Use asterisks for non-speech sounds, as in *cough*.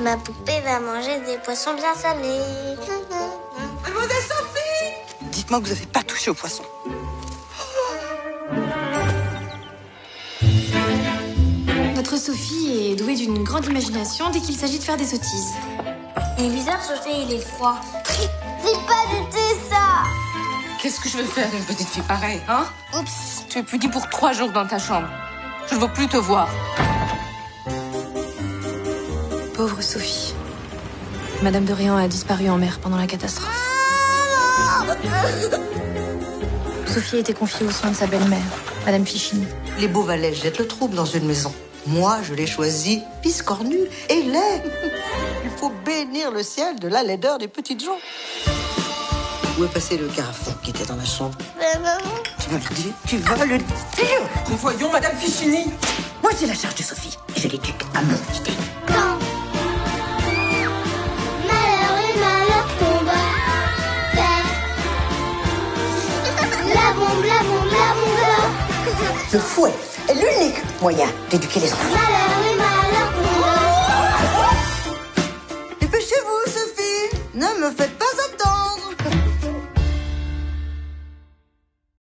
Ma poupée va manger des poissons bien salés. Mademoiselle Sophie Dites-moi que vous n'avez pas touché au poisson. Notre Sophie est douée d'une grande imagination dès qu'il s'agit de faire des sottises. Il est bizarre, Sophie, il est froid. *laughs* C'est pas du tout ça Qu'est-ce que je vais faire d'une petite fille pareille, hein? Oups Tu es puni pour trois jours dans ta chambre. Je ne veux plus te voir. Pauvre Sophie. Madame de Réan a disparu en mer pendant la catastrophe. Sophie a été confiée aux soins de sa belle-mère, Madame Fichini. Les beaux valets jettent le trouble dans une maison. Moi, je l'ai choisi piscornu et laid. Il faut bénir le ciel de la laideur des petites gens. Où est passé le carafon qui était dans la chambre? Maman Tu vas le dire? Tu vas le dire? Mais voyons, Madame Fichini Moi, j'ai la charge de Sophie et je l'éduque à mon idée. La bombe, la bombe, la bombe Le fouet est l'unique moyen d'éduquer les enfants. Malheur et malheur tombe Dépêchez-vous, Sophie. Ne me faites pas